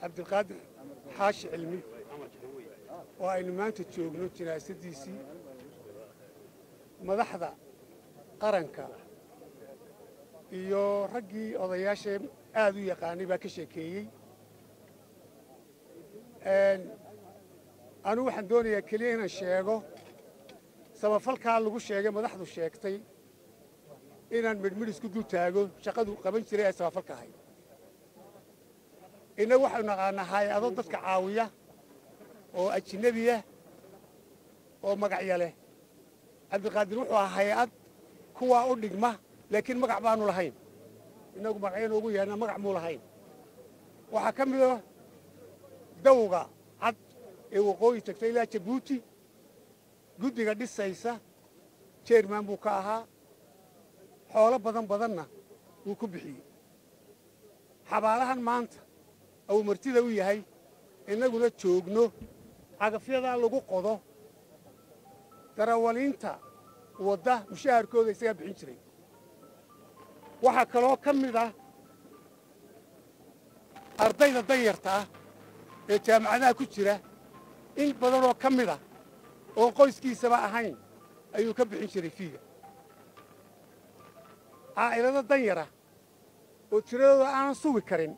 cabdilqaadir xaashi cilmi oo aynu maanta joogno jinaasadiisii madaxda qaranka iyo raggii odayaasha aad u yaqaanay baa ka sheekeeyey. Anugu waxaan doonayaa keliya inaan sheego samafalkaa lagu sheegay madaxdu sheegtay inaan midhmidh isku dul taago shaqadu qaban jiray ee samafalka ahayd innagu waxaynu naqaanaa hay'ado dadka caawiya oo ajinabiyah oo magacya leh cabdiqaadir wuxuu ahaa hay'ad kuwaa u dhigma laakiin magac baanu lahayn. Innagu magacyan ugu yeedhna magac muu lahayn. Waxaa ka mida dawga cad ee waqooyi tagta ilaa jabuuti. Guddiga dhisaysa jeerman buu ka ahaa. Xoolo badan badanna wuu ku bixiyey. Xabaalahan maanta ou martida u yahay innaguna joogno cagafyadaa lagu qodo darawaliinta wadda mushaharkooda isagaa bixin jiray. Waxaa kaloo ka mid ah ardayda danyarta ah ee jaamacadaha ku jira in badanoo ka mid ah oon qoyskiisaba ahayn ayuu ka bixin jiray fiiga. Caa'ilado danyara oo tiradooda aanan sugi karin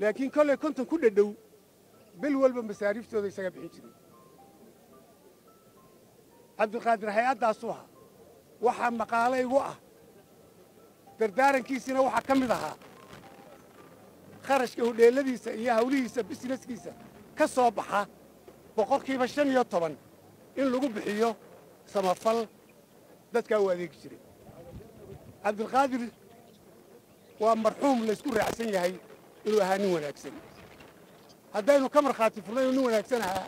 laakiin kollay konton ku dhadhow bil walba masaariiftooda isagaa bixin jiray. Cabdiqaadir hay'addaasuu ahaa waxaa maqaalo igu ah dardaarankiisina waxaa ka mid ahaa kharashka hudheelladiisa iyo hawlihiisa bisineskiisa ka soo baxa boqolkiiba shan iyo toban in lagu bixiyo samafal dadkaa u adeegi jiray. Cabdilqaadir waa marxuum laysku raacsan yahay inuu ahaa nin wanaagsan haddaynu ka markhaati furno inuu nin wanaagsan ahaa